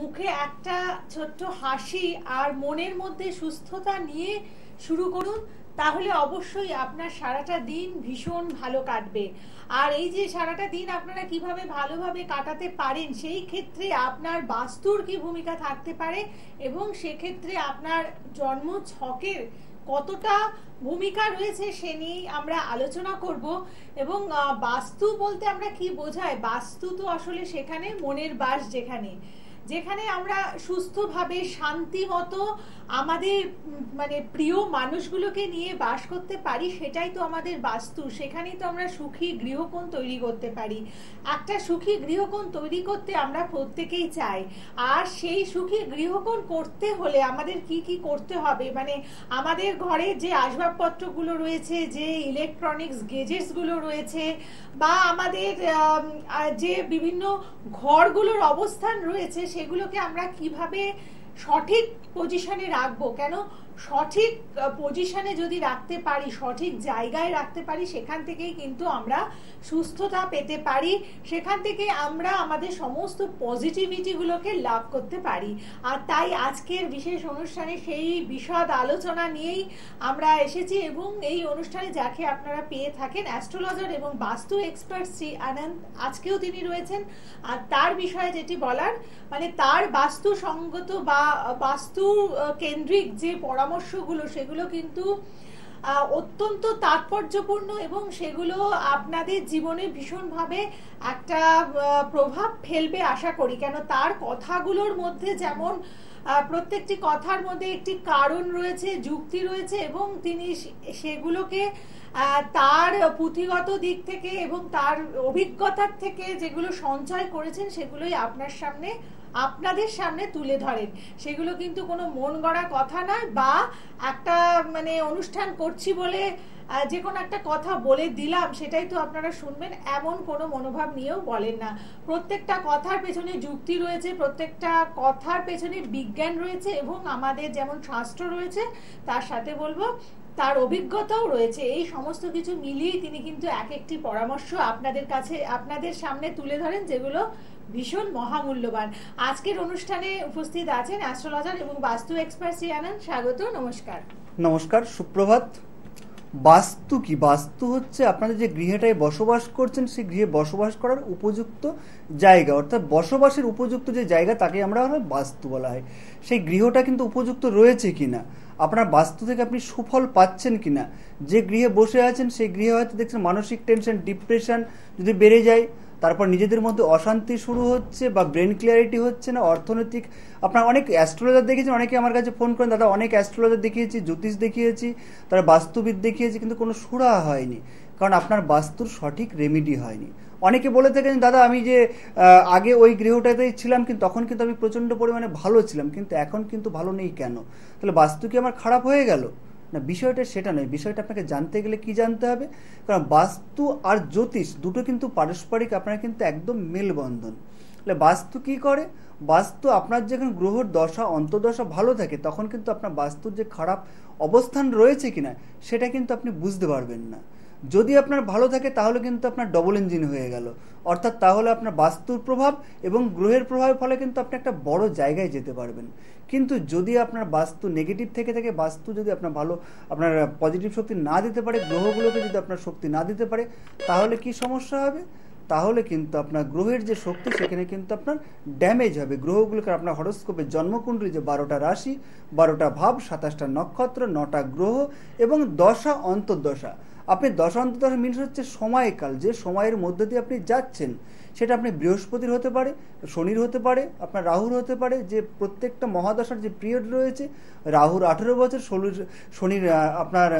মুখে একটা ছোট্ট হাসি আর মনের মধ্যে সুস্থতা নিয়ে শুরু করুন, তাহলে অবশ্যই আপনার সারাটা দিন ভীষণ ভালো কাটবে। আর এই যে সারাটা দিন আপনারা কীভাবে ভালোভাবে কাটাতে পারেন, সেই ক্ষেত্রে আপনার বাস্তুর কি ভূমিকা থাকতে পারে এবং সেক্ষেত্রে আপনার জন্ম ছকের কতটা ভূমিকা রয়েছে সে নিয়েই আমরা আলোচনা করব। এবং বাস্তু বলতে আমরা কি বোঝাই? বাস্তু তো আসলে সেখানে মনের বাস যেখানে। যেখানে আমরা সুস্থভাবে শান্তি মতো আমাদের মানে প্রিয় মানুষগুলোকে নিয়ে বাস করতে পারি, সেটাই তো আমাদের বাস্তু। সেখানেই তো আমরা সুখী গৃহকোণ তৈরি করতে পারি। একটা সুখী গৃহকোণ তৈরি করতে আমরা প্রত্যেকেই চাই। আর সেই সুখী গৃহকোণ করতে হলে আমাদের কি কি করতে হবে? মানে আমাদের ঘরে যে আসবাবপত্রগুলো রয়েছে, যে ইলেকট্রনিক্স গেজেটসগুলো রয়েছে, বা আমাদের যে বিভিন্ন ঘরগুলোর অবস্থান রয়েছে সেগুলোকে আমরা কীভাবে সঠিক পজিশনে রাখব? কেন সঠিক পজিশনে যদি রাখতে পারি, সঠিক জায়গায় রাখতে পারি, সেখান থেকেই কিন্তু আমরা সুস্থতা পেতে পারি। সেখান থেকে আমরা আমাদের সমস্ত পজিটিভিটিগুলোকে লাভ করতে পারি। আর তাই আজকের বিশেষ অনুষ্ঠানে সেই বিশদ আলোচনা নিয়েই আমরা এসেছি এবং এই অনুষ্ঠানে যাকে আপনারা পেয়ে থাকেন অ্যাস্ট্রোলজার এবং বাস্তু এক্সপার্ট শ্রী আনন্দ, আজকেও তিনি রয়েছেন। আর তার বিষয়ে যেটি বলার মানে তার বাস্তু সঙ্গত বা বাস্তু কেন্দ্রিক যে পরামর্শগুলো, সেগুলো কিন্তু অত্যন্ত তাৎপর্যপূর্ণ এবং সেগুলো আপনাদের জীবনে ভীষণভাবে একটা প্রভাব ফেলবে আশা করি। কেন তার কথাগুলোর মধ্যে যেমন প্রত্যেকটি কথার মধ্যে একটি কারণ রয়েছে, যুক্তি রয়েছে এবং তিনি সেগুলোকে তার পুঁথিগত দিক থেকে এবং তার অভিজ্ঞতার থেকে যেগুলো সঞ্চয় করেছেন, সেগুলোই আপনার সামনে আপনাদের সামনে তুলে ধরেন। সেগুলো কিন্তু কোনো মন গড়া কথা নয় বা একটা মানে অনুষ্ঠান করছি বলে যে কোনো একটা কথা বলে দিলাম, সেটাই তো আপনারা শুনবেন, এমন কোনো মনোভাব নিয়েও বলেন না। প্রত্যেকটা কথার পেছনে যুক্তি রয়েছে, প্রত্যেকটা কথার পেছনে বিজ্ঞান রয়েছে এবং আমাদের যেমন শাস্ত্র রয়েছে, তার সাথে বলব, তার অভিজ্ঞতাও রয়েছে। এই সমস্ত কিছু মিলিয়েই তিনি কিন্তু এক একটি পরামর্শ আপনাদের কাছে, আপনাদের সামনে তুলে ধরেন, যেগুলো ভীষণ মহামূল্যবান। আজকের অনুষ্ঠানে উপস্থিত আছেন অ্যাস্ট্রোলজার এবং বাস্তু এক্সপার্ট শ্রী আনন্দ। স্বাগত, নমস্কার। নমস্কার, সুপ্রভাত। বাস্তু কি? বাস্তু হচ্ছে আপনাদের যে গৃহটায় বসবাস করছেন, সেই গৃহে বসবাস করার উপযুক্ত জায়গা। অর্থাৎ বসবাসের উপযুক্ত যে জায়গা, তাকে আমরা বাস্তু বলা হয়। সেই গৃহটা কিন্তু উপযুক্ত রয়েছে কিনা? আপনার বাস্তু থেকে আপনি সুফল পাচ্ছেন কিনা? যে গৃহে বসে আছেন, সেই গৃহে হয়তো দেখছেন মানসিক টেনশন ডিপ্রেশন যদি বেড়ে যায় তারপর নিজেদের মধ্যে অশান্তি শুরু হচ্ছে বা ব্রেন ক্লিয়ারিটি হচ্ছে না, অর্থনৈতিক, আপনার অনেক অ্যাস্ট্রোলজার দেখেছেন, অনেকে আমার কাছে ফোন করেন, দাদা, অনেক অ্যাস্ট্রোলজার দেখিয়েছি, জ্যোতিষ দেখিয়েছি, তারা বাস্তুবিদ দেখিয়েছি, কিন্তু কোনো সুরা হয়নি। কারণ আপনার বাস্তুর সঠিক রেমিডি হয়নি। অনেকে বলে থাকেন, দাদা, আমি যে আগে ওই গৃহটাতেই ছিলাম, কিন্তু তখন কিন্তু আমি প্রচণ্ড পরিমাণে ভালো ছিলাম, কিন্তু এখন কিন্তু ভালো নেই কেন? তাহলে বাস্তু কি আমার খারাপ হয়ে গেল? না, বিষয়টা সেটা নয়। বিষয়টা আপনাকে জানতে গেলে কি জানতে হবে? কারণ বাস্তু আর জ্যোতিষ দুটো কিন্তু পারস্পরিক, আপনার কিন্তু একদম মেলবন্ধন। তাহলে বাস্তু কি করে? বাস্তু আপনার যখন গ্রহর দশা, অন্তর্দশা ভালো থাকে, তখন কিন্তু আপনার বাস্তুর যে খারাপ অবস্থান রয়েছে কিনা, সেটা কিন্তু আপনি বুঝতে পারবেন না। যদি আপনার ভালো থাকে, তাহলে কিন্তু আপনার ডবল ইঞ্জিন হয়ে গেল। অর্থাৎ তাহলে আপনার বাস্তুর প্রভাব এবং গ্রহের প্রভাবের ফলে কিন্তু আপনি একটা বড় জায়গায় যেতে পারবেন। কিন্তু যদি আপনার বাস্তু নেগেটিভ থেকে থাকে, বাস্তু যদি আপনার ভালো, আপনার পজিটিভ শক্তি না দিতে পারে, গ্রহগুলোকে যদি আপনার শক্তি না দিতে পারে, তাহলে কি সমস্যা হবে? তাহলে কিন্তু আপনার গ্রহের যে শক্তি, সেখানে কিন্তু আপনার ড্যামেজ হবে। গ্রহগুলোকে আপনার হরস্কোপের জন্মকুণ্ডলী যে বারোটা রাশি, বারোটা ভাব, সাতাশটা নক্ষত্র, নটা গ্রহ এবং দশা, অন্তর্দশা। আপনি দশা অন্তর্দশা মিনস হচ্ছে সময়কাল, যে সময়ের মধ্যে দিয়ে আপনি যাচ্ছেন, সেটা আপনি বৃহস্পতির হতে পারে, শনির হতে পারে, আপনার রাহুর হতে পারে, যে প্রত্যেকটা মহাদশার যে পিরিয়ড রয়েছে, রাহুর আঠেরো বছর শনির শনির আপনার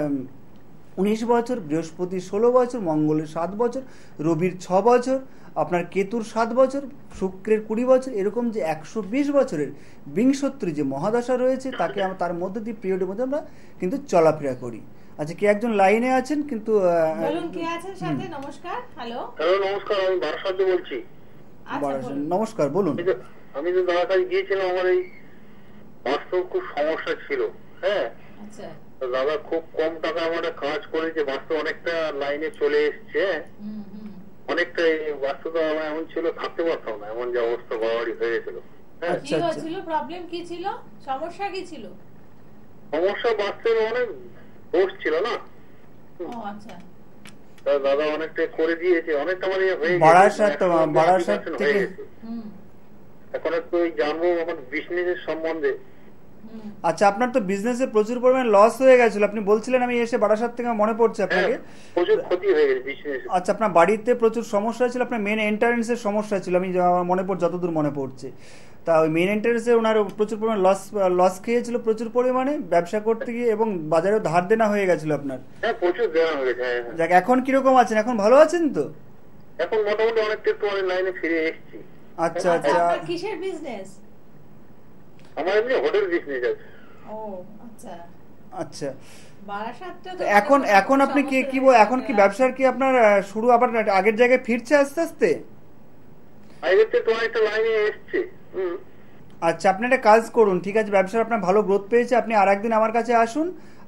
উনিশ বছর, বৃহস্পতি ষোলো বছর, মঙ্গলের সাত বছর, রবির ছ বছর, আপনার কেতুর সাত বছর, শুক্রের কুড়ি বছর, এরকম যে একশো বিশ বছরের বিংশত্রী যে মহাদশা রয়েছে, তাকে তার মধ্যে দিয়ে পিরিয়ডের মধ্যে আমরা কিন্তু চলাফেরা করি। আচ্ছা কি একজন লাইনে আছেন? কিন্তু বলুন কে আছেন সাথে? নমস্কার হ্যালো। হ্যালো নমস্কার আমি বারাসাত বলছি। আচ্ছা নমস্কার বলুন। আমি আমি কাছে গিয়েছিলাম আমার এই বাস্তব খুব সমস্যা ছিল হ্যাঁ? আচ্ছা। দাদা খুব কম টাকা আমার একটা কাজ করেছে বাস্তব অনেকটা লাইনে চলে এসছে হ্যাঁ? হুম হুম। অনেকটা এই বাস্তব আমার এমন ছিল থাকতে পারতাম না এমন যে অবস্থা বাড়াবাড়ি হয়ে গেছিল হ্যাঁ? কি আচ্ছা। প্রবলেম কি ছিল? সমস্যা কি ছিল? সমস্যা বাচ্চার অনেক ছিল না? ও আচ্ছা। দাদা অনেকটা করে দিয়েছে অনেকটা মানে হয়ে গেছে। থেকে- হয়ে গেছে। হুম। এখন একটু জানব আমার বিজনেসের সম্বন্ধে। আচ্ছা আপনার তো বিজনেসে প্রচুর পরিমাণে লস হয়ে গেছিল। আপনি বলছিলেন আমি এসে বারাসাত থেকে আমার মনে পড়ছে হ্যাঁ আপনাকে। প্রচুর ক্ষতি হয়ে গেছে বিজনেস আচ্ছা আপনার বাড়িতে প্রচুর সমস্যা ছিল আপনার মেন এন্ট্রান্সের সমস্যা ছিল আমি আমার মনে পড় যতদূর মনে পড়ছে। তা ওই মেন এন্ট্রান্সে ওনার প্রচুর পরিমাণে লস লস খেয়েছিল প্রচুর পরিমাণে ব্যবসা করতে গিয়ে এবং বাজারেও ধার দেনা হয়ে গেছিল আপনার। হ্যাঁ হয়ে গেছে হ্যাঁ। যাক এখন কীরকম আছেন? এখন ভালো আছেন তো? এখন মোটামুটি অনেকটা একটু অনেক লাইনে ফিরে এসেছি। আচ্ছা আচ্ছা। আপনার কিসের বিজনেস আমার এমনি হোটেল বিজনেস আছে। ও আচ্ছা। আচ্ছা। এখন এখন আপনি কি কি এখন কি ব্যবসার কি আপনার শুরু আবার আগের জায়গায় ফিরছে আস্তে আস্তে? লাইনে এসছে। হুম। আচ্ছা আপনি একটা কাজ করুন ঠিক আছে? ব্যবসার আপনার ভালো গ্রোথ পেয়েছে আপনি আর একদিন আমার কাছে আসুন।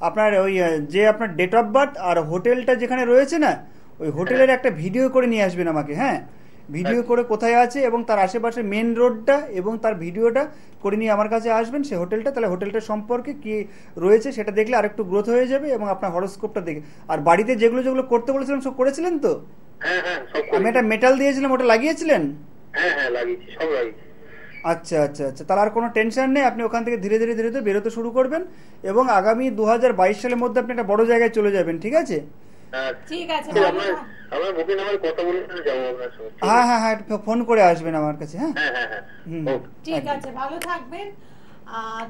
আপনার ওই যে আপনার ডেট অফ বার্থ আর হোটেলটা যেখানে রয়েছে না ওই হোটেলের একটা ভিডিও করে নিয়ে আসবেন আমাকে হ্যাঁ? ভিডিও করে কোথায় আছে এবং তার আশেপাশে মেন রোডটা এবং তার ভিডিওটা করে নিয়ে আমার কাছে আসবেন সেই হোটেলটা। তাহলে হোটেলটা সম্পর্কে কি রয়েছে সেটা দেখলে আরেকটু গ্রোথ হয়ে যাবে এবং আপনার হরস্কোপটা দেখে। আর বাড়িতে যেগুলো যেগুলো করতে বলেছিলাম সব করেছিলেন তো? হ্যাঁ হ্যাঁ আমি একটা মেটাল দিয়েছিলাম ওটা লাগিয়েছিলেন? হ্যাঁ হ্যাঁ লাগিয়েছি সব লাগিয়েছি। আচ্ছা আচ্ছা আচ্ছা। তাহলে আর কোনো টেনশন নেই আপনি ওখান থেকে ধীরে ধীরে ধীরে ধীরে বেরোতে শুরু করবেন এবং আগামী দু হাজার বাইশ সালের মধ্যে আপনি একটা বড় জায়গায় চলে যাবেন ঠিক আছে? হ্যাঁ ঠিক আছে হ্যাঁ হ্যাঁ হ্যাঁ ফোন করে আসবেন আমার কাছে হ্যাঁ? হ্যাঁ হ্যাঁ হ্যাঁ। ঠিক আছে ভালো থাকবেন।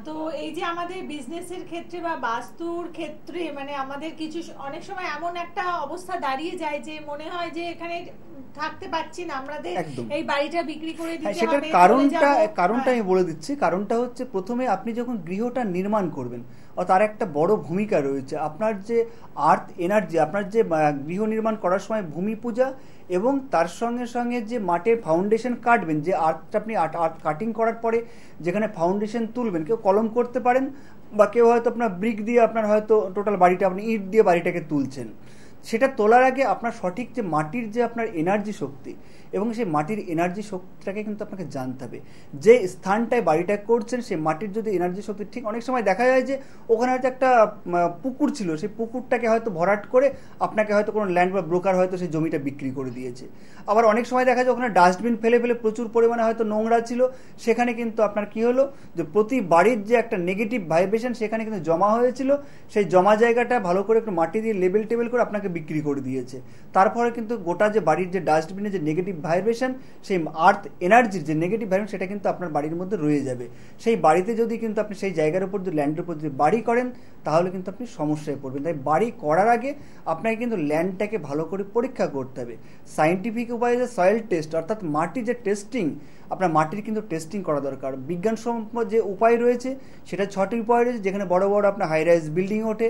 তো এই যে আমাদের বিজনেসের ক্ষেত্রে বা বাস্তুর ক্ষেত্রে মানে আমাদের কিছু অনেক সময় এমন একটা অবস্থা দাঁড়িয়ে যায় যে মনে হয় যে এখানে থাকতে পারছি না আমাদের এই বাড়িটা বিক্রি করে দিতে দিতে সেটার হবে কারণটা কারণটা হ্যাঁ। আমি বলে দিচ্ছি। কারণটা হচ্ছে প্রথমে আপনি যখন গৃহটা নির্মাণ করবেন তার একটা বড় ভূমিকা রয়েছে। আপনার যে আর্থ এনার্জি, আপনার যে গৃহ নির্মাণ করার সময় ভূমি পূজা এবং তার সঙ্গে সঙ্গে যে মাটির ফাউন্ডেশন কাটবেন, যে আর্থটা আপনি আর্ট আর্ট কাটিং করার পরে যেখানে ফাউন্ডেশন তুলবেন, কেউ কলম করতে পারেন বা কেউ হয়তো আপনার ব্রিক দিয়ে আপনার হয়তো টোটাল বাড়িটা, আপনি ইট দিয়ে বাড়িটাকে তুলছেন। সেটা তোলার আগে আপনার সঠিক যে মাটির যে আপনার এনার্জি শক্তি এবং সেই মাটির এনার্জি শক্তিটাকে কিন্তু আপনাকে জানতে হবে। যে স্থানটায় বাড়িটা করছেন, সেই মাটির যদি এনার্জি শক্তি ঠিক অনেক সময় দেখা যায় যে ওখানে হয়তো একটা পুকুর ছিল, সেই পুকুরটাকে হয়তো ভরাট করে আপনাকে হয়তো কোনো ল্যান্ড বা ব্রোকার হয়তো সেই জমিটা বিক্রি করে দিয়েছে। আবার অনেক সময় দেখা যায় ওখানে ডাস্টবিন ফেলে ফেলে প্রচুর পরিমাণে হয়তো নোংরা ছিল। সেখানে কিন্তু আপনার কি হলো যে প্রতি বাড়ির যে একটা নেগেটিভ ভাইব্রেশন সেখানে কিন্তু জমা হয়েছিল। সেই জমা জায়গাটা ভালো করে একটু মাটি দিয়ে লেবেল টেবেল করে আপনাকে বিক্রি করে দিয়েছে। তারপরে কিন্তু গোটা যে বাড়ির যে ডাস্টবিনে যে নেগেটিভ ভাইব্রেশন সেই আর্থ এনার্জির যে নেগেটিভ ভাইব্রেশন সেটা কিন্তু আপনার বাড়ির মধ্যে রয়ে যাবে। সেই বাড়িতে যদি কিন্তু আপনি সেই জায়গার উপর যদি ল্যান্ডের উপর যদি বাড়ি করেন, তাহলে কিন্তু আপনি সমস্যায় পড়বেন। তাই বাড়ি করার আগে আপনাকে কিন্তু ল্যান্ডটাকে ভালো করে পরীক্ষা করতে হবে। সায়েন্টিফিক উপায়ে যে সয়েল টেস্ট অর্থাৎ মাটি যে টেস্টিং আপনার মাটির কিন্তু টেস্টিং করা দরকার। বিজ্ঞানসম্মত যে উপায় রয়েছে, সেটা ছটি উপায় রয়েছে, যেখানে বড় বড় আপনার হাই রাইজ বিল্ডিং ওঠে,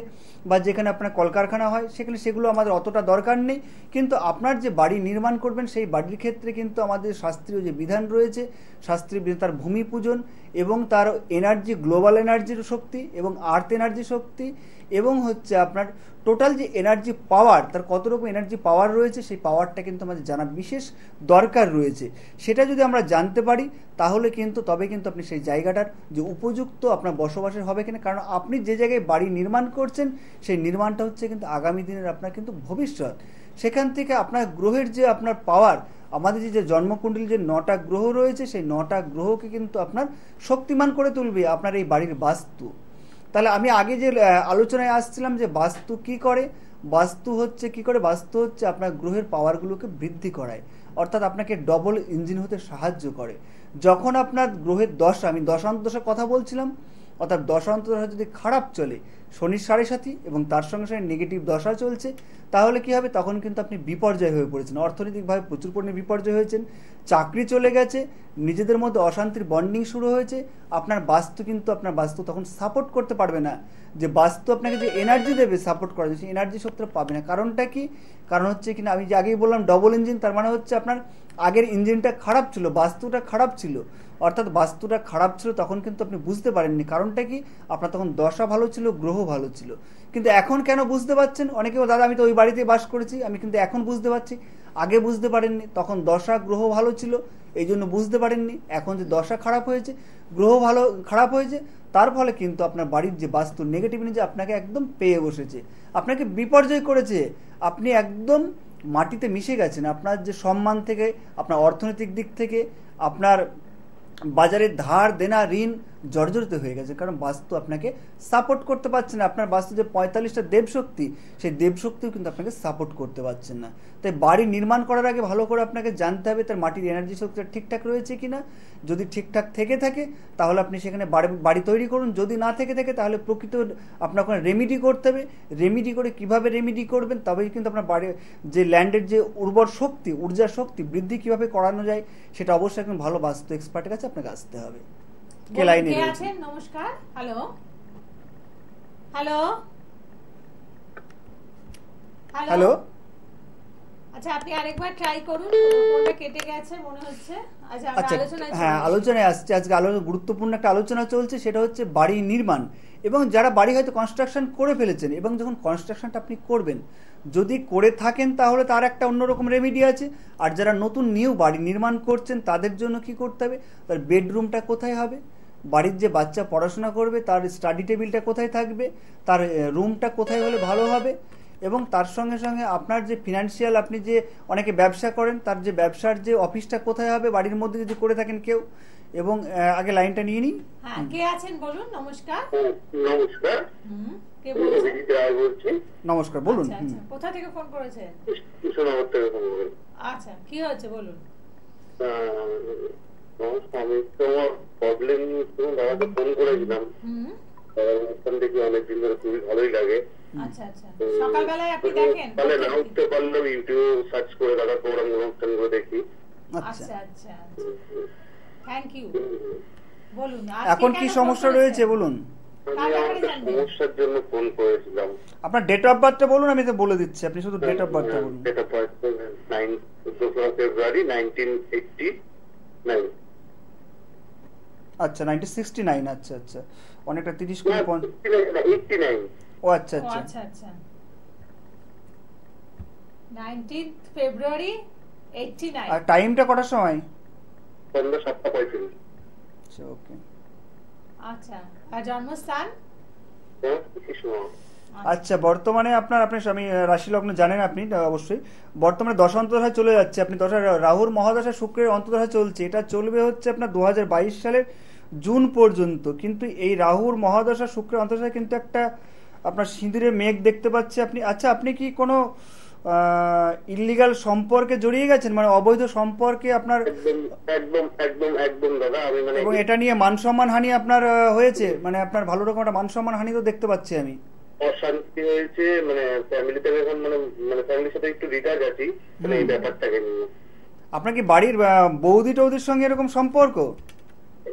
বা যেখানে আপনার কলকারখানা হয়, সেখানে সেগুলো আমাদের অতটা দরকার নেই। কিন্তু আপনার যে বাড়ি নির্মাণ করবেন, সেই বাড়ির ক্ষেত্রে কিন্তু আমাদের শাস্ত্রীয় যে বিধান রয়েছে, শাস্ত্রীয় তার ভূমি পূজন এবং তার এনার্জি গ্লোবাল এনার্জির শক্তি এবং আর্থ এনার্জি শক্তি এবং হচ্ছে আপনার টোটাল যে এনার্জি পাওয়ার তার কত রকম এনার্জি পাওয়ার রয়েছে, সেই পাওয়ারটা কিন্তু আমাদের জানা বিশেষ দরকার রয়েছে। সেটা যদি আমরা জানতে পারি, তাহলে কিন্তু তবে কিন্তু আপনি সেই জায়গাটার যে উপযুক্ত আপনার বসবাসের হবে কিনা, কারণ আপনি যে জায়গায় বাড়ি নির্মাণ করছেন, সেই নির্মাণটা হচ্ছে কিন্তু আগামী দিনের আপনার কিন্তু ভবিষ্যৎ। সেখান থেকে আপনার গ্রহের যে আপনার পাওয়ার আমাদের যে- যে জন্মকুণ্ডলী যে নটা গ্রহ রয়েছে, সেই নটা গ্রহকে কিন্তু আপনার শক্তিমান করে তুলবে আপনার এই বাড়ির বাস্তু। তাহলে আমি আগে যে আলোচনায় আসছিলাম যে বাস্তু কি করে? বাস্তু হচ্ছে কি করে? বাস্তু হচ্ছে আপনার গ্রহের পাওয়ারগুলোকে বৃদ্ধি করায়। অর্থাৎ আপনাকে ডবল ইঞ্জিন হতে সাহায্য করে। যখন আপনার গ্রহের দশা, আমি দশান্তশা কথা বলছিলাম অর্থাৎ দশান্ত দশা যদি খারাপ চলে শনির সাড়ে সাথী এবং তার সঙ্গে সঙ্গে নেগেটিভ দশা চলছে তাহলে কি হবে? তখন কিন্তু আপনি বিপর্যয় হয়ে পড়েছেন। অর্থনৈতিকভাবে প্রচুর পরিমাণে বিপর্যয় হয়েছেন। চাকরি চলে গেছে নিজেদের মধ্যে অশান্তির বন্ডিং শুরু হয়েছে। আপনার বাস্তু কিন্তু আপনার বাস্তু তখন সাপোর্ট করতে পারবে না। যে বাস্তু আপনাকে যে এনার্জি দেবে সাপোর্ট জন্য, সেই এনার্জি শক্তিটা পাবে না। কারণটা কি? কারণ হচ্ছে কিনা আমি যে আগেই বললাম ডবল ইঞ্জিন তার মানে হচ্ছে আপনার আগের ইঞ্জিনটা খারাপ ছিল বাস্তুটা খারাপ ছিল। অর্থাৎ বাস্তুটা খারাপ ছিল তখন কিন্তু আপনি বুঝতে পারেননি। কারণটা কি? আপনার তখন দশা ভালো ছিল, গ্রহ ভালো ছিল। কিন্তু এখন কেন বুঝতে পারছেন? অনেকে দাদা, আমি তো ওই বাড়িতে বাস করেছি, আমি কিন্তু এখন বুঝতে পারছি। আগে বুঝতে পারেননি। তখন দশা, গ্রহ ভালো ছিল এই জন্য বুঝতে পারেননি। এখন যে দশা খারাপ হয়েছে, গ্রহ ভালো, খারাপ হয়েছে, তার ফলে কিন্তু আপনার বাড়ির যে বাস্তু নেগেটিভ এনার্জি আপনাকে একদম পেয়ে বসেছে। আপনাকে বিপর্যয় করেছে। আপনি একদম মাটিতে মিশে গেছেন। আপনার যে সম্মান থেকে, আপনার অর্থনৈতিক দিক থেকে, আপনার বাজারের ধার দেনা ঋণ জর্জরিত হয়ে গেছে, কারণ বাস্তু আপনাকে সাপোর্ট করতে পারছে না। আপনার বাস্তু যে পঁয়তাল্লিশটা দেবশক্তি, সেই দেবশক্তিও কিন্তু আপনাকে সাপোর্ট করতে পারছেন না। তাই বাড়ি নির্মাণ করার আগে ভালো করে আপনাকে জানতে হবে তার মাটির এনার্জি শক্তিটা ঠিকঠাক রয়েছে কি না যদি ঠিকঠাক থেকে থাকে, তাহলে আপনি সেখানে বাড়ি বাড়ি তৈরি করুন। যদি না থেকে থাকে, তাহলে প্রকৃত আপনার ওখানে রেমিডি করতে হবে। রেমিডি করে কীভাবে রেমিডি করবেন, তবেই কিন্তু আপনার বাড়ি, যে ল্যান্ডের যে উর্বর শক্তি ঊর্জা শক্তি বৃদ্ধি কীভাবে করানো যায়, সেটা অবশ্যই একজন ভালো বাস্তু এক্সপার্টের কাছে আপনাকে আসতে হবে। কে লাইনে কে আছেন? নমস্কার। হ্যালো। হ্যালো। হ্যালো। আচ্ছা আপনি আরেকবার ট্রাই করুন। ফোনটা কেটে গেছে মনে হচ্ছে। আচ্ছা আমরা আচ্ছা আলোচনায় হ্যাঁ আলোচনায় আসছে। আজকে আলো গুরুত্বপূর্ণ একটা আলোচনা চলছে সেটা হচ্ছে বাড়ি নির্মাণ। এবং যারা বাড়ি হয়তো কনস্ট্রাকশন করে ফেলেছেন এবং যখন কনস্ট্রাকশনটা আপনি করবেন যদি করে থাকেন তাহলে তার একটা অন্যরকম রেমেডি আছে। আর যারা নতুন নিউ বাড়ি নির্মাণ করছেন তাদের জন্য কি করতে হবে? তার বেডরুমটা কোথায় হবে? বাড়ির যে বাচ্চা পড়াশোনা করবে তার স্টাডি টেবিলটা কোথায় থাকবে তার রুমটা কোথায় হলে ভালো হবে এবং তার সঙ্গে সঙ্গে আপনার যে ফিনান্সিয়াল আপনি যে অনেকে ব্যবসা করেন তার যে ব্যবসার যে অফিসটা কোথায় হবে বাড়ির মধ্যে যদি করে থাকেন কেউ এবং আগে লাইনটা নিয়ে নিন। হ্যাঁ কে আছেন বলুন? নমস্কার। নমস্কার। কে বলছেন? বলছি। নমস্কার বলুন। আচ্ছা, আচ্ছা। কোথা থেকে ফোন করেছেন? কৃষ্ণনগর থেকে ফোন করি। আচ্ছা কি হয়েছে বলুন? আমি তো আমার প্রবলেম দাদাকে ফোন করেছিলাম। অনুষ্ঠান দেখি অনেকদিন ধরে খুবই ভালোই লাগে। আচ্ছা আচ্ছা। না উঠতে পারলেও ইউটিউবে সার্চ করে দাদার প্রোগ্রাম আচ্ছা থ্যাংক ইউ বলুন আর এখন কি সমস্যা রয়েছে বলুন? আমি কার একটা সমস্যার জন্য ফোন করেছিলাম। আপনার ডেট অফ বার্থটা বলুন আমি তো বলে দিচ্ছি। আপনি শুধু ডেট অফ বার্থটা বলুন। ডেট অফ বার্থ নাইন দোসরা ফেব্রুয়ারি নাইনটিন এইটটি নাইন আচ্ছা নাইনটিন সিক্সটি নাইন আচ্ছা আচ্ছা। অনেকটা তিরিশ করে পঞ্চ- ও আচ্ছা আচ্ছা। আচ্ছা আচ্ছা। 19th ফেব্রুয়ারি আর টাইমটা কটার সময়? সন্ধ্যা সাতটা পঁয়ত্রিশ। আচ্ছা ওকে আচ্ছা আর জন্মস্থান? হ্যাঁ আচ্ছা। বর্তমানে আপনার আপনি আহ, রাশি লগ্ন জানেন আপনি অবশ্যই। বর্তমানে দশ অন্তর্দশায় চলে যাচ্ছে। আপনি দশা রাহুর মহাদশা শুক্রের অন্তর্দশা চলছে। এটা চলবে হচ্ছে আপনার দু সালের জুন পর্যন্ত। কিন্তু এই রাহুর মহাদশা শুক্রের অন্তর্দশায় কিন্তু একটা আপনার সিঁদুরে মেঘ দেখতে পাচ্ছি আপনি। আচ্ছা আপনি কি কোনো ইলিগাল সম্পর্কে জড়িয়ে গেছেন? মানে অবৈধ সম্পর্কে আপনার একদম একদম একদম দাদা আমি মানে এবং এটা নিয়ে মান সম্মান হানি আপনার হয়েছে? মানে আপনার ভালো রকম একটা মান সম্মান হানি তো দেখতে পাচ্ছি আমি। অশান্তি হয়েছে মানে ফ্যামিলিতে এখন মানে মানে ফ্যামিলির সাথে একটু রিটাচ আছি মানে এই ব্যাপারটাকে নিয়ে। আপনার কি বাড়ির বৌদি টৌদির সঙ্গে এরকম সম্পর্ক অ্যাকচুয়ালি বৌদি বলতে মানে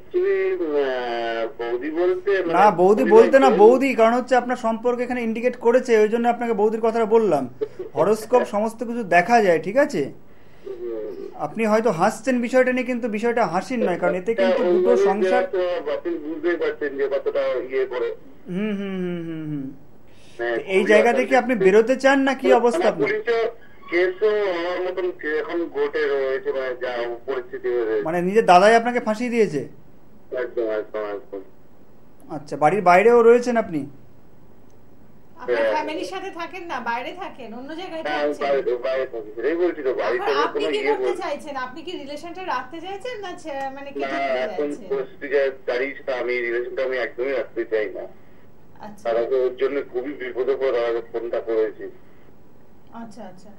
না বৌদি বলতে না বৌদি কারণ হচ্ছে আপনার সম্পর্ক এখানে ইন্ডিকেট করেছে ওই জন্য আপনাকে বৌদির কথাটা বললাম। হরস্কোপ সমস্ত কিছু দেখা যায় ঠিক আছে? আপনি হয়তো হাসছেন বিষয়টা নিয়ে কিন্তু বিষয়টা হাসির নয় কারণ এতে কিন্তু দুটো সংসার আপনি ইয়ে হুম হুম হুম হুম হুম। হ্যাঁ, এই জায়গা থেকে আপনি বেরোতে চান না কি অবস্থা আপনার? মানে হয়ে রয়েছে। মানে নিজের দাদাই আপনাকে ফাঁসিয়ে দিয়েছে? আচ্ছা বাড়ির বাইরেও রয়েছেন আপনি? আপনার। ফ্যামিলির সাথে থাকেন না? বাইরে থাকেন? অন্য জায়গায় হ্যাঁ, আপনি কি করতে চাইছেন? আপনি কি রিলেশনটা রাখতে চাইছেন না মানে আমি রিলেশনটা আমি একদমই রাখতে চাই না। আচ্ছা। ওর জন্য খুবই বিপদে পড়ে তারাকে ফোনটা করেছি। আচ্ছা আচ্ছা।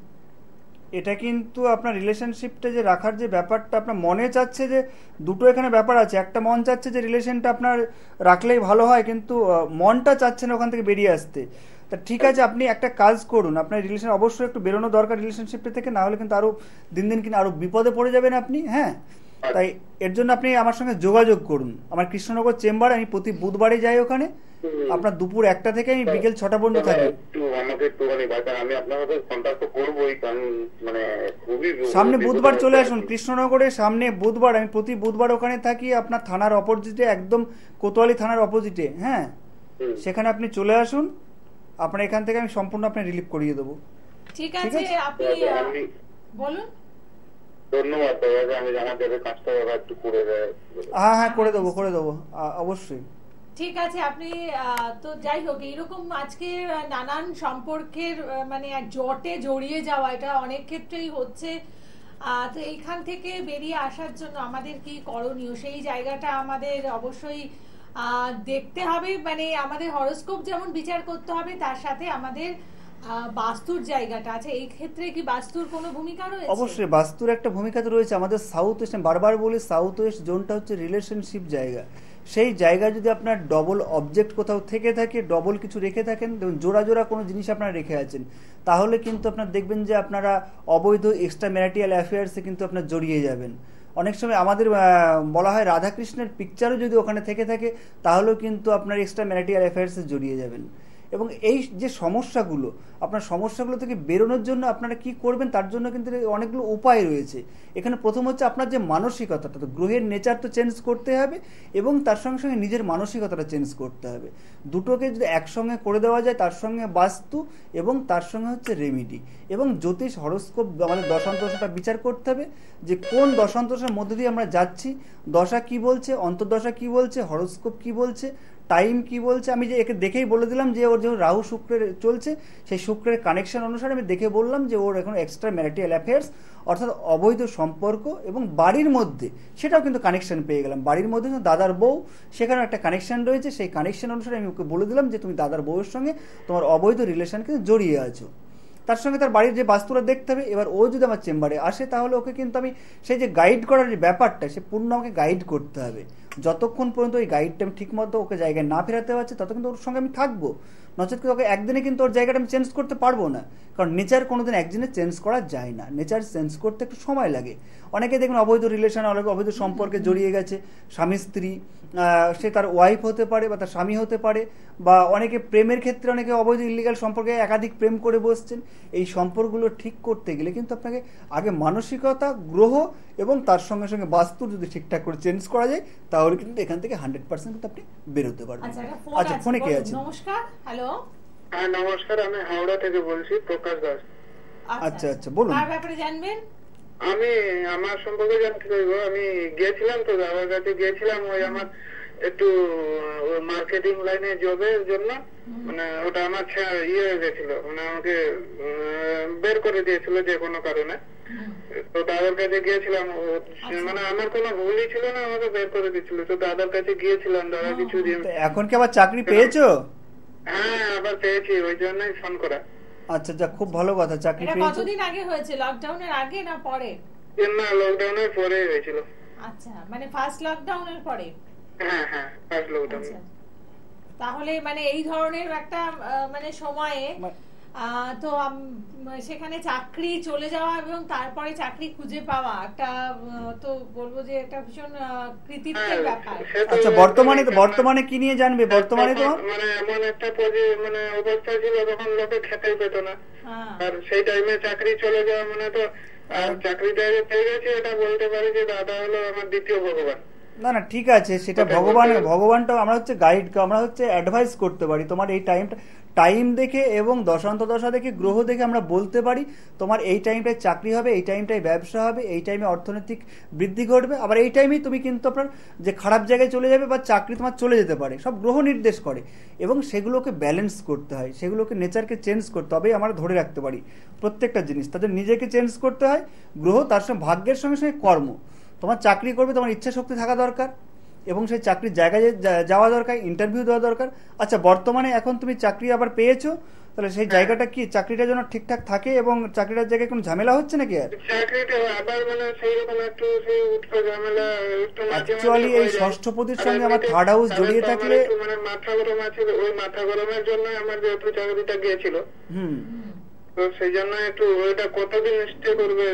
এটা কিন্তু আপনার রিলেশনশিপটা যে রাখার যে ব্যাপারটা, আপনার মনে চাচ্ছে যে দুটো এখানে ব্যাপার আছে। একটা মন চাচ্ছে যে রিলেশনটা আপনার রাখলেই ভালো হয়, কিন্তু মনটা চাচ্ছে না ওখান থেকে বেরিয়ে আসতে। তা ঠিক আছে, আপনি একটা কাজ করুন। আপনার রিলেশন অবশ্যই একটু বেরোনো দরকার রিলেশনশিপটা থেকে, না হলে কিন্তু আরও দিন দিন কিন্তু আরও বিপদে পড়ে যাবেন আপনি হ্যাঁ? তাই এর জন্য আপনি আমার সঙ্গে যোগাযোগ করুন। আমার কৃষ্ণনগর চেম্বার আমি প্রতি বুধবারে যাই ওখানে। আপনার দুপুর একটা থেকে আমি বিকেল ছটা পর্যন্ত থাকি। একটু আমাকে একটুখানি বাঁচান আমি আপনার সাথে কন্ট্যাক্ট করবোই কারণ মানে খুবই সামনে বুধবার চলে আসুন আছি। কৃষ্ণনগরের সামনে বুধবার আমি প্রতি বুধবার ওখানে থাকি আপনার থানার অপোজিটে একদম কোতোয়ালি থানার অপোজিটে হ্যাঁ? সেখানে আপনি চলে আসুন আপনার এখান থেকে আমি সম্পূর্ণ আপনার রিলিফ করিয়ে দেবো। ঠিক আছে? আপনি বলুন। ধন্যবাদ দাদাকে আমি আমাদের কাজটা একটু করে হ্যাঁ হ্যাঁ করে দেবো করে দেবো অবশ্যই। ঠিক আছে আপনি তো যাই হোক এইরকম আজকে নানান সম্পর্কের মানে এক জটে জড়িয়ে যাওয়া এটা অনেক ক্ষেত্রেই হচ্ছে। আহ, তো এইখান থেকে বেরিয়ে আসার জন্য আমাদের কি করণীয়? সেই জায়গাটা আমাদের অবশ্যই আহ, দেখতে হবে। মানে আমাদের হরোস্কোপ যেমন বিচার করতে হবে তার সাথে আমাদের আহ, বাস্তুর জায়গাটা আছে, এই ক্ষেত্রে কি বাস্তুর কোনো ভূমিকা রয়েছে? অবশ্যই, বাস্তুর একটা ভূমিকা তো রয়েছে আমাদের সাউথ ওয়েস্ট বারবার বলি সাউথ ওয়েস্ট জোনটা হচ্ছে রিলেশনশিপ জায়গা। সেই জায়গায় যদি আপনার ডবল অবজেক্ট কোথাও থেকে থাকে ডবল কিছু রেখে থাকেন, দেখুন জোড়া জোড়া কোনো জিনিস আপনারা রেখে আছেন, তাহলে কিন্তু আপনার দেখবেন যে আপনারা অবৈধ এক্সট্রা ম্যারিটিয়াল অ্যাফেয়ার্সে কিন্তু আপনার জড়িয়ে যাবেন। অনেক সময় আমাদের বলা হয় রাধাকৃষ্ণের পিকচারও যদি ওখানে থেকে থাকে, তাহলেও কিন্তু আপনার এক্সট্রা ম্যারিটিয়াল অ্যাফেয়ার্সে জড়িয়ে যাবেন। এবং এই যে সমস্যাগুলো, আপনার সমস্যাগুলো থেকে বেরোনোর জন্য আপনারা কি করবেন তার জন্য কিন্তু অনেকগুলো উপায় রয়েছে। এখানে প্রথম হচ্ছে আপনার যে মানসিকতাটা তো গ্রহের নেচার তো চেঞ্জ করতে হবে এবং তার সঙ্গে সঙ্গে নিজের মানসিকতাটা চেঞ্জ করতে হবে। দুটোকে যদি একসঙ্গে করে দেওয়া যায়, তার সঙ্গে বাস্তু এবং তার সঙ্গে হচ্ছে রেমিডি এবং জ্যোতিষ হরস্কোপ আমাদের দশান্তশাটা বিচার করতে হবে যে কোন দশান্তশার মধ্যে দিয়ে আমরা যাচ্ছি, দশা কি বলছে, অন্তর্দশা কি বলছে হরস্কোপ কি বলছে টাইম কি বলছে, আমি যে একে দেখেই বলে দিলাম যে ওর যেমন রাহু শুক্রের চলছে, সেই শুক্রের কানেকশন অনুসারে আমি দেখে বললাম যে ওর এখন এক্সট্রা ম্যারিটাল অ্যাফেয়ার্স অর্থাৎ অবৈধ সম্পর্ক এবং বাড়ির মধ্যে, সেটাও কিন্তু কানেকশন পেয়ে গেলাম। বাড়ির মধ্যে দাদার বউ সেখানে একটা কানেকশন রয়েছে, সেই কানেকশন অনুসারে আমি ওকে বলে দিলাম যে তুমি দাদার বউয়ের সঙ্গে তোমার অবৈধ রিলেশন কিন্তু জড়িয়ে আছো। তার সঙ্গে তার বাড়ির যে বাস্তুটা দেখতে হবে, এবার ও যদি আমার চেম্বারে আসে, তাহলে ওকে কিন্তু আমি সেই যে গাইড করার যে ব্যাপারটা, সে পূর্ণ আমাকে গাইড করতে হবে। যতক্ষণ পর্যন্ত ওই গাইডটা আমি ঠিক মতো ওকে জায়গায় না ফেরাতে পারছি তত কিন্তু ওর সঙ্গে আমি থাকব। নচেত ওকে একদিনে কিন্তু ওর জায়গাটা আমি চেঞ্জ করতে পারব না। কারণ নেচার কোনোদিন একদিনে চেঞ্জ করা যায় না। নেচার চেঞ্জ করতে একটু সময় লাগে। অনেকে দেখুন অবৈধ রিলেশন অনেকে অবৈধ সম্পর্কে জড়িয়ে গেছে। স্বামী স্ত্রী সে তার ওয়াইফ হতে পারে বা তার স্বামী হতে পারে বা অনেকে প্রেমের ক্ষেত্রে অনেকে অবৈধ ইলিগাল সম্পর্কে একাধিক প্রেম করে বসছেন। এই সম্পর্কগুলো ঠিক করতে গেলে কিন্তু আপনাকে আগে মানসিকতা গ্রহ এবং তার সঙ্গে সঙ্গে বাস্তু যদি ঠিকঠাক করে চেঞ্জ করা যায় তাহলে কিন্তু এখান থেকে হান্ড্রেড পার্সেন্ট কিন্তু আপনি বেরোতে পারবেন। আচ্ছা আচ্ছা ফোনে কে আছে নমস্কার হ্যালো। হ্যাঁ নমস্কার আমি হাওড়া থেকে বলছি প্রকাশ দাস। আচ্ছা, আচ্ছা, বলুন। আর ব্যাপারে জানবেন? আমি আমার সম্পর্কে জানতে চাইব আমি গিয়েছিলাম তো বাবার কাছে গিয়েছিলাম ওই আমার একটু মার্কেটিং লাইনে জবের জন্য মানে ওটা আমার ছা- ইয়ে হয়ে গেছিল মানে আমাকে বের করে দিয়েছিল যে কোনো কারণে। তো দাদার কাছে গিয়েছিলাম মানে আমার কোনো ভুলই ছিল না আমাকে বের করে দিয়েছিল। তো দাদার কাছে গিয়েছিলাম দাদা কিছু তো এখন কি আবার চাকরি পেয়েছ? হ্যাঁ আবার পেয়েছি ওই জন্যই ফোন করা। আচ্ছা যা খুব ভালো কথা চাকরি এটা পেয়েছ। কতদিন আগে হয়েছে লকডাউনের আগে না পরে? যে না লকডাউনের পরে হয়েছিল। আচ্ছা মানে ফার্স্ট লকডাউনের পরে? হ্যাঁ হ্যাঁ ফার্স্ট লকডাউন আচ্ছা। তাহলে মানে এই ধরনের একটা মানে সময়ে তো সেখানে চাকরি চলে যাওয়া এবং তারপরে চাকরি খুঁজে পাওয়া একটা তো বলব যে একটা ভীষণ কৃতিত্বের হ্যাঁ, ব্যাপার। আচ্ছা বর্তমানে বর্তমানে কি নিয়ে জানবে? বর্তমানে তোমার মানে এমন একটা পজি- মানে অবস্থা ছিল তখন লোকে খেতেই পেত না। আর সেই টাইমে চাকরি চলে যাওয়া মানে তো আর চাকরিটা যে পেয়ে গেছি এটা বলতে পারি যে দাদা হলো আমার দ্বিতীয় ভগবান। না না ঠিক আছে সেটা ভগবান বলতে- ভগবানটা আমরা হচ্ছে গাইড আমরা হচ্ছে অ্যাডভাইস করতে পারি। তোমার এই টাইমটা টাইম দেখে এবং দশান্ত দশা দেখে গ্রহ দেখে আমরা বলতে পারি তোমার এই টাইমটায় চাকরি হবে এই টাইমটায় ব্যবসা হবে এই টাইমে অর্থনৈতিক বৃদ্ধি ঘটবে। আবার এই টাইমেই তুমি কিন্তু আপনার যে খারাপ জায়গায় চলে যাবে বা চাকরি তোমার চলে যেতে পারে। সব গ্রহ নির্দেশ করে এবং সেগুলোকে ব্যালেন্স করতে হয়। সেগুলোকে নেচারকে চেঞ্জ করতে তবেই আমরা ধরে রাখতে পারি প্রত্যেকটা জিনিস। তাদের নিজেকে চেঞ্জ করতে হয়। গ্রহ তার সঙ্গে ভাগ্যের সঙ্গে সঙ্গে কর্ম। তোমার চাকরি করবে তোমার ইচ্ছা শক্তি থাকা দরকার এবং সেই চাকরির জায়গায় যাওয়া দরকার ইন্টারভিউ দেওয়া দরকার। আচ্ছা বর্তমানে এখন তুমি চাকরি আবার পেয়েছ তাহলে সেই জায়গাটা কি চাকরিটা যেন ঠিকঠাক থাকে এবং চাকরিটার জায়গায় কোনো ঝামেলা হচ্ছে নাকি আর? আবার মানে এই হয়ে। ষষ্ঠপতির সঙ্গে আমার third house তাদের জড়িয়ে থাকলে- মানে মাথা গরম আছে ওই মাথা গরমের জন্য আমার যেহেতু চাকরিটা গিয়েছিল। হুম। তো সেই জন্য একটু ওইটা কতদিন স্টে করবে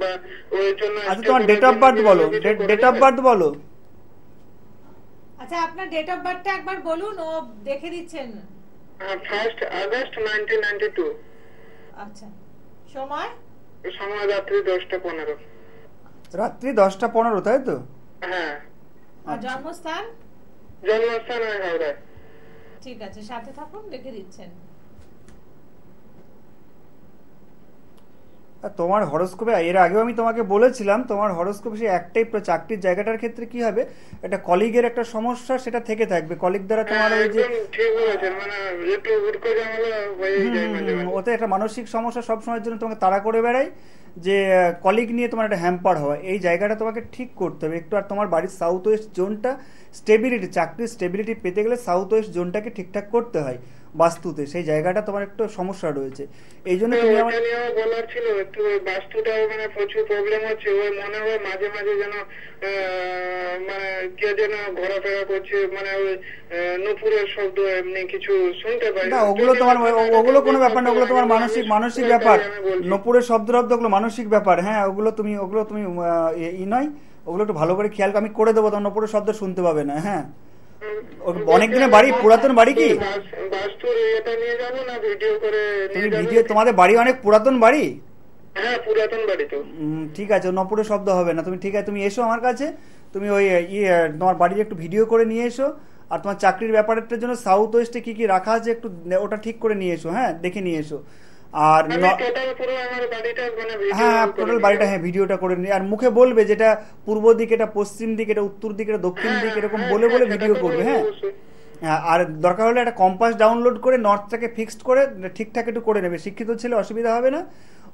বা ওই জন্য আচ্ছা তোমার ডেট অফ বার্থ বলো ডেট অফ বার্থ বলো। আচ্ছা আপনার ডেট অফ বার্থটা একবার বলুন ও দেখে দিচ্ছেন first August nineteen ninety two আচ্ছা সময়? সময় রাত্রি দশটা পনেরো। রাত্রি দশটা পনেরো তাই তো? হ্যাঁ। আর। জন্মস্থান? জন্মস্থান হাওড়ায়। ঠিক আছে সাথে থাকুন দেখে দিচ্ছেন। তোমার হরস্কোপে এর আগেও আমি তোমাকে বলেছিলাম তোমার হরস্কোপে সেই একটাই প্র- চাকরির জায়গাটার ক্ষেত্রে কি হবে? একটা কলিগের একটা সমস্যা সেটা থেকে থাকবে। কলিগ দ্বারা তোমার হ্যাঁ, ওই যে মানে ওতে একটা মানসিক সমস্যা সব সময়ের জন্য তোমাকে তাড়া করে বেড়ায় যে কলিগ নিয়ে তোমার একটা হ্যাম্পার হওয়া। এই জায়গাটা তোমাকে ঠিক করতে হবে। একটু আর তোমার বাড়ির সাউথ ওয়েস্ট জোনটা স্টেবিলিটি চাকরির স্টেবিলিটি পেতে গেলে সাউথ ওয়েস্ট জোনটাকে ঠিকঠাক করতে হয়। বাস্তুতে সেই জায়গাটা তোমার একটু সমস্যা রয়েছে। এই জন্য তুমি আমার বলার ছিল একটু ওই বাস্তুটাও মানে প্রচুর প্রবলেম হচ্ছে ওই মনে হয় মাঝে মাঝে যেন মানে কে যেন ঘোরাফেরা করছে মানে ওই নুপুরের শব্দ এমনি কিছু শুনতে পাই। না ওগুলো তোমার ওগুলো কোনো ব্যাপার না ওগুলো তোমার মানসিক মানসিক ব্যাপার। নপুর নপুরের শব্দ রব্দ ওগুলো মানসিক ব্যাপার হ্যাঁ ওগুলো তুমি ওগুলো তুমি ই- নয় ওগুলো একটু ভালো করে খেয়াল আমি করে দেবো তোমার নপুরের শব্দ শুনতে পাবে না হ্যাঁ। অনেক দিনের বাড়ি, পুরাতন বাড়ি কি? বাস্তুর এটা নিয়ে যাব না ভিডিও করে তুমি ভিডিও তোমাদের বাড়ি অনেক পুরাতন বাড়ি? হ্যাঁ পুরাতন বাড়ি তো। ঠিক আছে নপুরের শব্দ হবে না। তুমি ঠিক আছে তুমি এসো আমার কাছে। তুমি ওই ইয়ে তোমার বাড়ির একটু ভিডিও করে নিয়ে এসো। আর তোমার চাকরির ব্যাপারটার জন্য সাউথ ওয়েস্টে কি কি রাখা আছে একটু ওটা ঠিক করে নিয়ে এসো হ্যাঁ দেখে নিয়ে এসো। আর মানে হ্যাঁ টোটাল বাড়িটা হ্যাঁ ভিডিওটা করে নিয়ে আর মুখে বলবে যেটা পূর্ব দিক এটা পশ্চিম দিক এটা উত্তর দিক এটা দক্ষিণ দিক এরকম হ্যাঁ, বলে বলে হ্যাঁ, ভিডিও করবে হ্যাঁ। হ্যাঁ আর দরকার হলে একটা কম্পাস ডাউনলোড করে নর্থটাকে ফিক্সড করে ঠিকঠাক একটু করে নেবে। শিক্ষিত ছেলে অসুবিধা হবে না।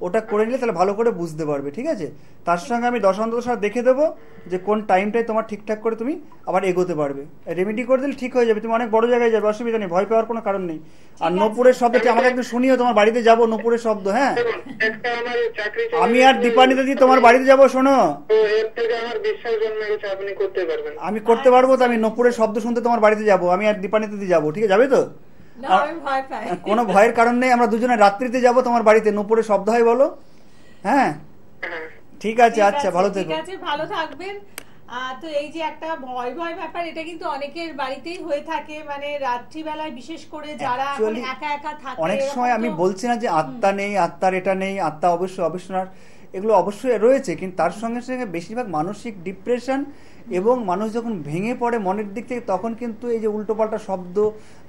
ওটা করে নিলে তাহলে ভালো করে বুঝতে পারবে ঠিক আছে? তার সঙ্গে আমি দশান্তদশা দেখে দেবো যে কোন টাইমটায় তোমার ঠিকঠাক করে তুমি আবার এগোতে পারবে। রেমেডি করে দিলে ঠিক হয়ে যাবে তুমি অনেক বড় জায়গায় যাবে অসুবিধা নেই ভয় পাওয়ার কোনো কারণ নেই। আর। নপুরের শব্দটি আমাকে একটু শুনিও তোমার বাড়িতে যাব নপুরের শব্দ হ্যাঁ? আমি আর দীপানিতা দি তোমার বাড়িতে যাব শোনো। আমি করতে পারব তো আমি নপুরের শব্দ শুনতে তোমার বাড়িতে যাব আমি আর দীপানিতে দি যাব ঠিক আছে? যাবে তো? কোনো ভয়ের কারণ নেই আমরা দুজনে রাত্রিতে যাব তোমার বাড়িতে। নপুরে শব্দ হয় বলো। হ্যাঁ? ঠিক আছে আচ্ছা ভালো ঠিক আছে ভালো থাকবেন। তো এই যে একটা ভয় ভয় ব্যাপার এটা কিন্তু অনেকের বাড়িতেই হয়ে থাকে। মানে রাত্রিবেলায় বিশেষ করে যারা একা একা থাকে অনেক সময় আমি বলছি না যে আত্মা নেই আত্মার এটা নেই আত্মা অবশ্যই অবশ্যই এগুলো অবশ্যই রয়েছে কিন্তু তার সঙ্গে সঙ্গে বেশিরভাগ মানসিক ডিপ্রেশন এবং মানুষ যখন ভেঙে পড়ে মনের দিক থেকে তখন কিন্তু এই যে উল্টোপাল্টা শব্দ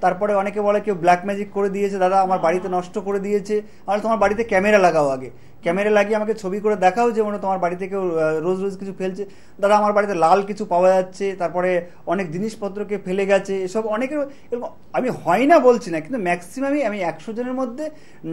তারপরে অনেকে বলে কেউ ব্ল্যাক ম্যাজিক করে দিয়েছে দাদা আমার বাড়িতে নষ্ট করে দিয়েছে। আর তোমার বাড়িতে ক্যামেরা লাগাও আগে। ক্যামেরা লাগিয়ে আমাকে ছবি করে দেখাও যে মনে তোমার বাড়িতে কেউ রোজ রোজ কিছু ফেলছে। দাদা আমার বাড়িতে লাল কিছু পাওয়া যাচ্ছে তারপরে অনেক জিনিসপত্রকে ফেলে গেছে। এসব অনেকের এরকম আমি হয় না বলছি না কিন্তু ম্যাক্সিমামই আমি একশো জনের মধ্যে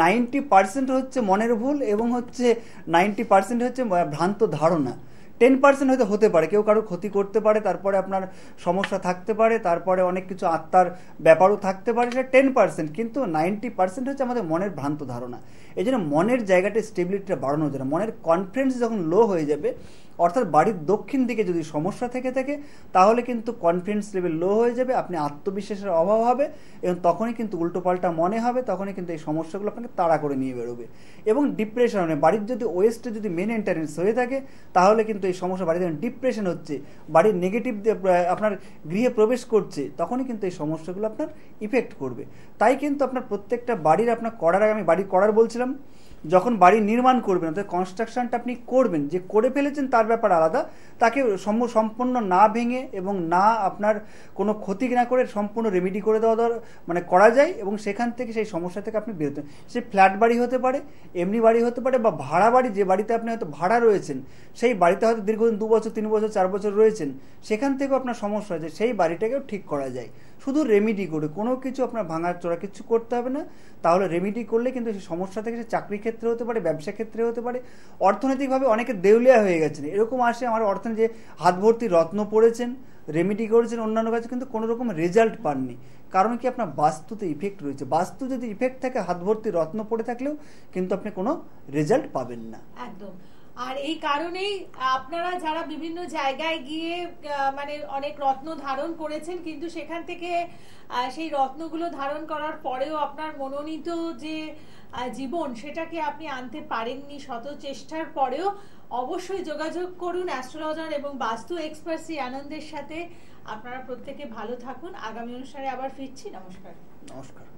নাইনটি পার্সেন্ট হচ্ছে মনের ভুল এবং হচ্ছে নাইনটি পার্সেন্ট হচ্ছে ভ্রান্ত ধারণা। টেন পার্সেন্ট হয়তো হতে পারে। কেউ কারও ক্ষতি করতে পারে, তারপরে আপনার সমস্যা থাকতে পারে, তারপরে অনেক কিছু আত্মার ব্যাপারও থাকতে পারে, সেটা টেন পার্সেন্ট কিন্তু নাইনটি পার্সেন্ট হচ্ছে আমাদের মনের ভ্রান্ত ধারণা। এই জন্য মনের জায়গাটা স্টেবিলিটিটা বাড়ানো যায় মনের কনফিডেন্স যখন লো হয়ে যাবে অর্থাৎ বাড়ির দক্ষিণ দিকে যদি সমস্যা থেকে থাকে, তাহলে কিন্তু কনফিডেন্স লেভেল লো হয়ে যাবে, আপনি আত্মবিশ্বাসের অভাব হবে এবং তখনই কিন্তু উল্টোপাল্টা মনে হবে, তখনই কিন্তু এই সমস্যাগুলো আপনাকে তাড়া করে নিয়ে বেরোবে। এবং ডিপ্রেশন মানে বাড়ির যদি ওয়েস্টে যদি মেন এন্টারেন্স হয়ে থাকে, তাহলে কিন্তু এই সমস্যা বাড়িতে ডিপ্রেশন হচ্ছে, বাড়ির নেগেটিভ আপনার গৃহে প্রবেশ করছে, তখনই কিন্তু এই সমস্যাগুলো আপনার ইফেক্ট করবে। তাই কিন্তু আপনার প্রত্যেকটা বাড়ির আপনার করার আগে আমি বাড়ি করার বলছিলাম যখন বাড়ি নির্মাণ করবেন, অর্থাৎ কনস্ট্রাকশনটা আপনি করবেন, যে করে ফেলেছেন তার ব্যাপার আলাদা, তাকে সম- সম্পূর্ণ না ভেঙে এবং না আপনার কোনো ক্ষতি না করে সম্পূর্ণ রেমিডি করে দেওয়া দর মানে করা যায় এবং সেখান থেকে সেই সমস্যা থেকে আপনি বেরোতেন সে ফ্ল্যাট বাড়ি হতে পারে, এমনি বাড়ি হতে পারে বা ভাড়া বাড়ি, যে বাড়িতে আপনি হয়তো ভাড়া রয়েছেন, সেই বাড়িতে হয়তো দীর্ঘদিন দু বছর, তিন বছর, চার বছর রয়েছেন, সেখান থেকেও আপনার সমস্যা আছে সেই বাড়িটাকেও ঠিক করা যায়। শুধু রেমিডি করে, কোনো কিছু আপনার ভাঙার চড়া কিছু করতে হবে না। তাহলে রেমিডি করলে কিন্তু সেই সমস্যা থেকে সে চাকরি ক্ষেত্রে হতে পারে ব্যবসা ক্ষেত্রে হতে পারে। অর্থনৈতিকভাবে অনেকে দেউলিয়া হয়ে গেছেন। এরকম আসে আমার অর্থনীতি যে হাত ভর্তি রত্ন পড়েছেন রেমিডি করেছেন অন্যান্য কাছে কিন্তু কোনো রকম রেজাল্ট পাননি। কারণ কি আপনার বাস্তুতে ইফেক্ট রয়েছে। বাস্তু যদি ইফেক্ট থাকে হাত ভর্তি রত্ন পড়ে থাকলেও কিন্তু আপনি কোনো রেজাল্ট পাবেন না। একদম। আর এই কারণেই আপনারা যারা বিভিন্ন জায়গায় গিয়ে মানে অনেক রত্ন ধারণ করেছেন, কিন্তু সেখান থেকে সেই রত্নগুলো ধারণ করার পরেও আপনার মনোনীত যে জীবন, সেটাকে আপনি আনতে পারেননি শত চেষ্টার পরেও, অবশ্যই যোগাযোগ করুন অ্যাস্ট্রোলজার এবং বাস্তু এক্সপার্ট শ্রী আনন্দের সাথে। আপনারা প্রত্যেকে ভালো থাকুন। আগামী অনুষ্ঠানে আবার ফিরছি। নমস্কার। নমস্কার।